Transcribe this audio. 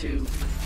Two.